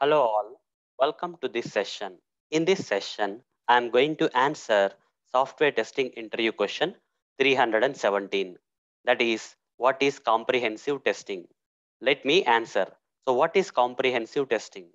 Hello all, welcome to this session. In this session, I am going to answer software testing interview question 317. That is, what is comprehensive testing? Let me answer. So what is comprehensive testing?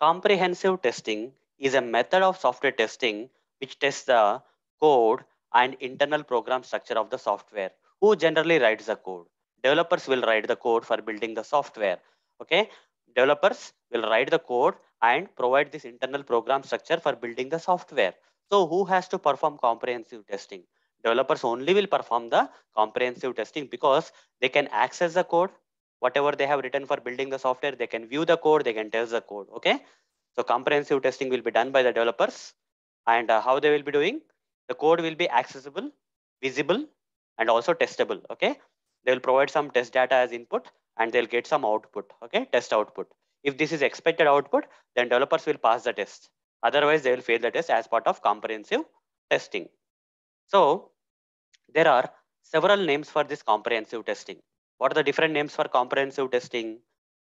Comprehensive testing is a method of software testing which tests the code and internal program structure of the software. Who generally writes the code? Developers will write the code for building the software. Okay, developers will write the code and provide this internal program structure for building the software. So who has to perform comprehensive testing? Developers only will perform the comprehensive testing because they can access the code, whatever they have written for building the software, they can view the code, they can test the code. Okay. So comprehensive testing will be done by the developers and uh, how they will be doing? The code will be accessible, visible, and also testable. Okay. They will provide some test data as input and they'll get some output. Okay. Test output. If this is expected output, then developers will pass the test. Otherwise, they will fail the test as part of comprehensive testing. So there are several names for this comprehensive testing. What are the different names for comprehensive testing?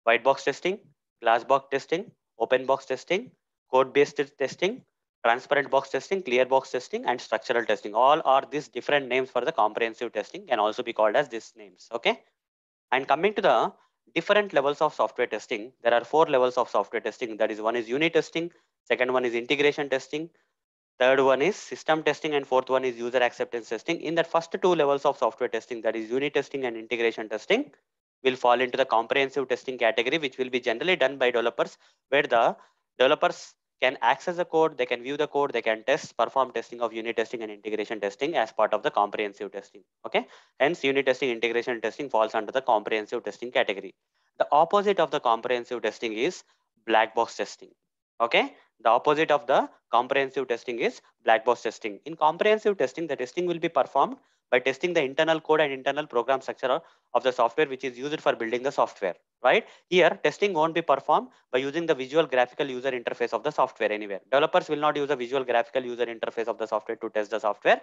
White box testing, glass box testing, open box testing, code-based testing, transparent box testing, clear box testing, and structural testing. All are these different names for the comprehensive testing can also be called as these names. Okay. And coming to the different levels of software testing, there are four levels of software testing. That is one is unit testing, second one is integration testing, third one is system testing, and fourth one is user acceptance testing. In that first two levels of software testing, that is unit testing and integration testing, will fall into the comprehensive testing category, which will be generally done by developers, where the developers can access the code, they can view the code, they can test, perform testing of unit testing and integration testing as part of the comprehensive testing. Okay. Hence, unit testing, integration testing falls under the comprehensive testing category. The opposite of the comprehensive testing is black box testing. Okay. The opposite of the comprehensive testing is black box testing. In comprehensive testing, the testing will be performed by testing the internal code and internal program structure of the software which is used for building the software right? Here testing won't be performed by using the visual graphical user interface of the software anywhere. Developers will not use the visual graphical user interface of the software to test the software.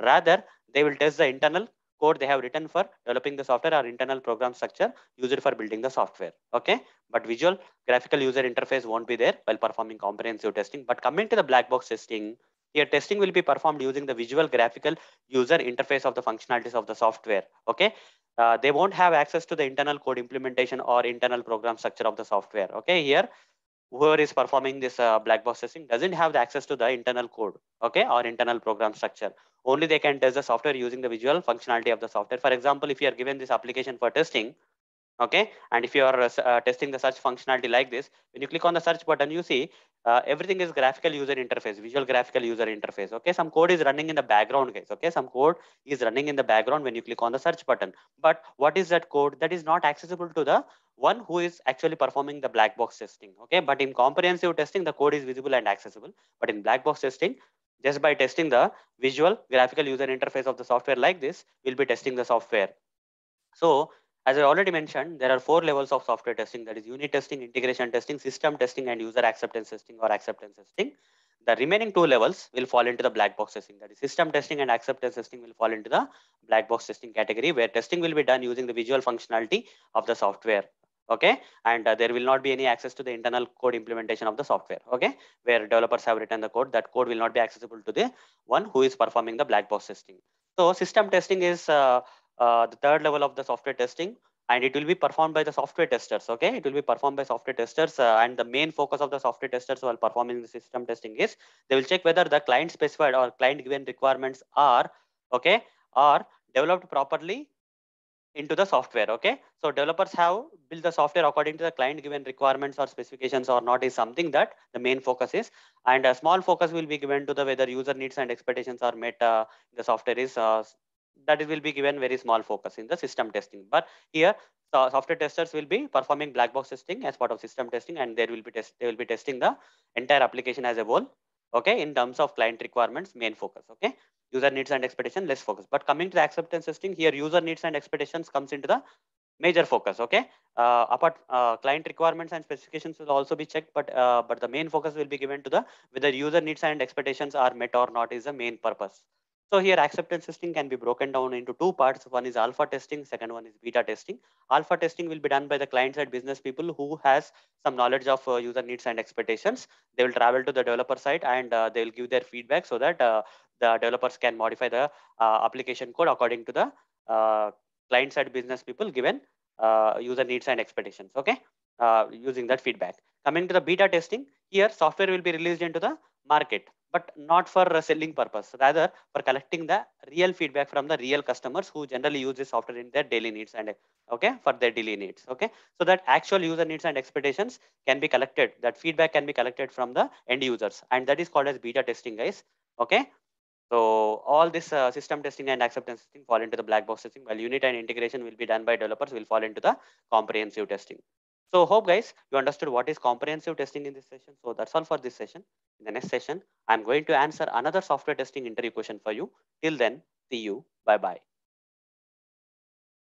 Rather they will test the internal code they have written for developing the software or internal program structure used for building the software okay? But visual graphical user interface won't be there while performing comprehensive testing. But coming to the black box testing here testing will be performed using the visual graphical user interface of the functionalities of the software. Okay. Uh, they won't have access to the internal code implementation or internal program structure of the software. Okay. Here, whoever is performing this uh, black box testing doesn't have the access to the internal code. Okay. Or internal program structure. Only they can test the software using the visual functionality of the software. For example, if you are given this application for testing, okay? And if you are uh, testing the search functionality like this when you click on the search button you see uh, everything is graphical user interface visual graphical user interface. Okay? Some code is running in the background guys. Okay? Some code is running in the background when you click on the search button. But what is that code? That is not accessible to the one who is actually performing the black box testing. Okay? But in comprehensive testing the code is visible and accessible. But in black box testing just by testing the visual graphical user interface of the software like this we'll be testing the software. So as I already mentioned, there are four levels of software testing that is unit testing, integration testing, system testing, and user acceptance testing or acceptance testing. The remaining two levels will fall into the black box testing that is system testing and acceptance testing will fall into the black box testing category where testing will be done using the visual functionality of the software. Okay, and uh, there will not be any access to the internal code implementation of the software. Okay, where developers have written the code, that code will not be accessible to the one who is performing the black box testing. So system testing is uh, uh, the third level of the software testing and it will be performed by the software testers okay? It will be performed by software testers uh, and the main focus of the software testers while performing the system testing is they will check whether the client specified or client given requirements are okay are developed properly into the software okay? So developers have built the software according to the client given requirements or specifications or not is something that the main focus is and a small focus will be given to the whether user needs and expectations are met uh, the software is uh, that will be given very small focus in the system testing. But here, so software testers will be performing black box testing as part of system testing, and there will be test they will be testing the entire application as a whole. Okay, in terms of client requirements, main focus. Okay, user needs and expectation, less focus. But coming to the acceptance testing, here user needs and expectations comes into the major focus. Okay, uh, apart uh, client requirements and specifications will also be checked, but uh, but the main focus will be given to the whether user needs and expectations are met or not is the main purpose So here acceptance testing can be broken down into two parts. One is alpha testing, second one is beta testing. Alpha testing will be done by the client side business people who has some knowledge of uh, user needs and expectations. They will travel to the developer side and uh, they will give their feedback so that uh, the developers can modify the uh, application code according to the uh, client side business people given uh, user needs and expectations. Okay, using that feedback. Coming to the beta testing, here software will be released into the market but not for selling purpose rather for collecting the real feedback from the real customers who generally use this software in their daily needs and okay for their daily needs okay? So that actual user needs and expectations can be collected that feedback can be collected from the end users and that is called as beta testing guys okay? So all this uh, system testing and acceptance testing fall into the black box testing while unit and integration will be done by developers will fall into the comprehensive testing so hope guys, you understood what is comprehensive testing in this session. So that's all for this session. In the next session, I'm going to answer another software testing interview question for you. Till then, see you. Bye-bye.